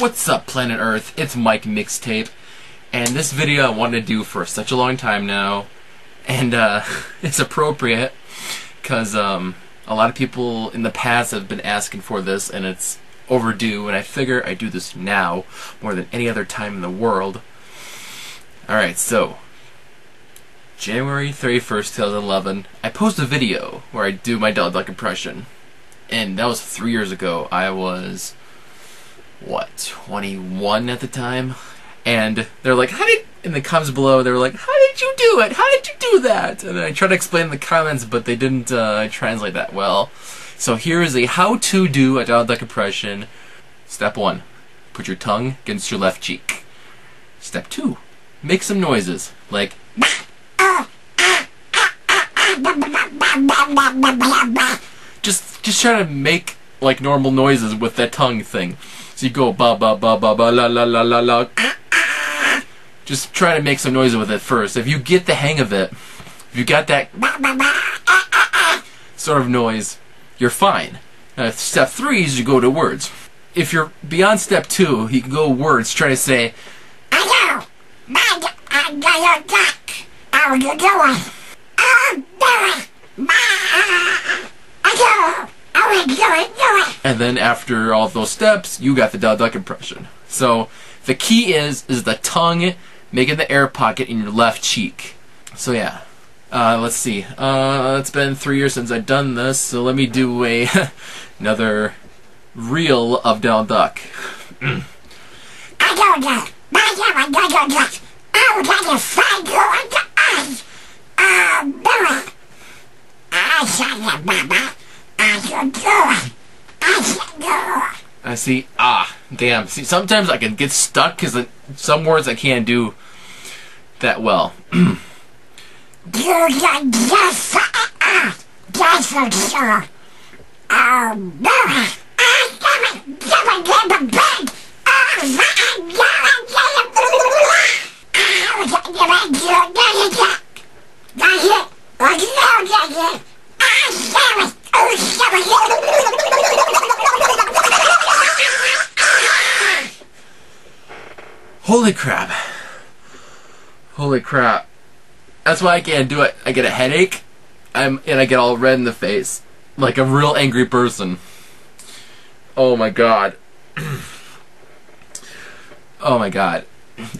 What's up, planet Earth? It's Mike Mixtape, and this video I wanted to do for such a long time now, and uh, it's appropriate because um, a lot of people in the past have been asking for this, and it's overdue. And I figure I do this now more than any other time in the world. All right, so January 31st, 2011, I post a video where I do my Donald Duck impression, and that was three years ago. I was what 21 at the time? And they're like how did in the comments below they were like how did you do it? How did you do that? And i tried to explain in the comments but they didn't uh, translate that well. So here is a how to do a Donald Duck impression. Step one put your tongue against your left cheek. Step two make some noises like just just try to make like normal noises with that tongue thing so you go ba ba ba ba ba la la la la la. Just try to make some noise with it first. If you get the hang of it, if you got that sort of noise, you're fine. Now, step three is you go to words. If you're beyond step two, you can go words. Try to say, Hello, my duck. How you doing? I'm doing. Hello. How you doing? Doing. and then after all those steps, you got the Donald Duck impression. So the key is is the tongue making the air pocket in your left cheek. So yeah. Uh, let's see. Uh, it's been three years since I've done this, so let me do a another reel of Donald Duck. I don't know. My name is Donald Duck. I'm gonna find you in the eyes. I'm doing. I Mama. How you doing? I. I see. Ah, damn. See, sometimes I can get stuck because some words I can't do that well. You got just uh, just for sure. Oh, boy. I'm coming, coming, coming back. Oh, I'm coming, coming. Oh, get you back, you get it, get. That's it. What's now, get it? I'm coming. Oh, coming. Holy crap. Holy crap. That's why I can't do it. I get a headache. I'm and I get all red in the face. Like a real angry person. Oh my god. oh my god.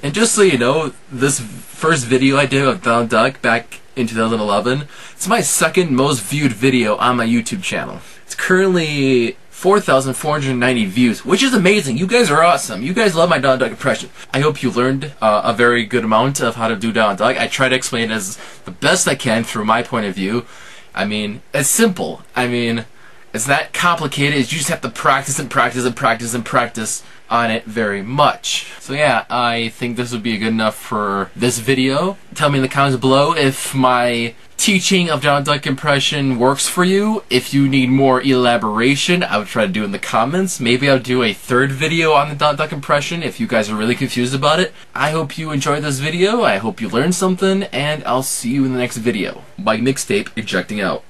And just so you know, this first video I did of Donald Duck back in 2011, it's my second most viewed video on my YouTube channel. It's currently 4,490 views, which is amazing. You guys are awesome. You guys love my Donald Duck impression. I hope you learned uh, a very good amount of how to do Donald Duck. I try to explain it as the best I can through my point of view. I mean, it's simple. I mean, it's not complicated. You just have to practice and practice and practice and practice on it very much. So yeah, I think this would be good enough for this video. Tell me in the comments below if my teaching of Donald Duck impression works for you. If you need more elaboration, I would try to do in the comments. Maybe I'll do a third video on the Donald Duck impression if you guys are really confused about it. I hope you enjoyed this video. I hope you learned something, and I'll see you in the next video. By mixtape ejecting out.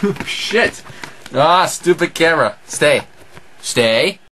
Shit! Ah, stupid camera. Stay. Stay.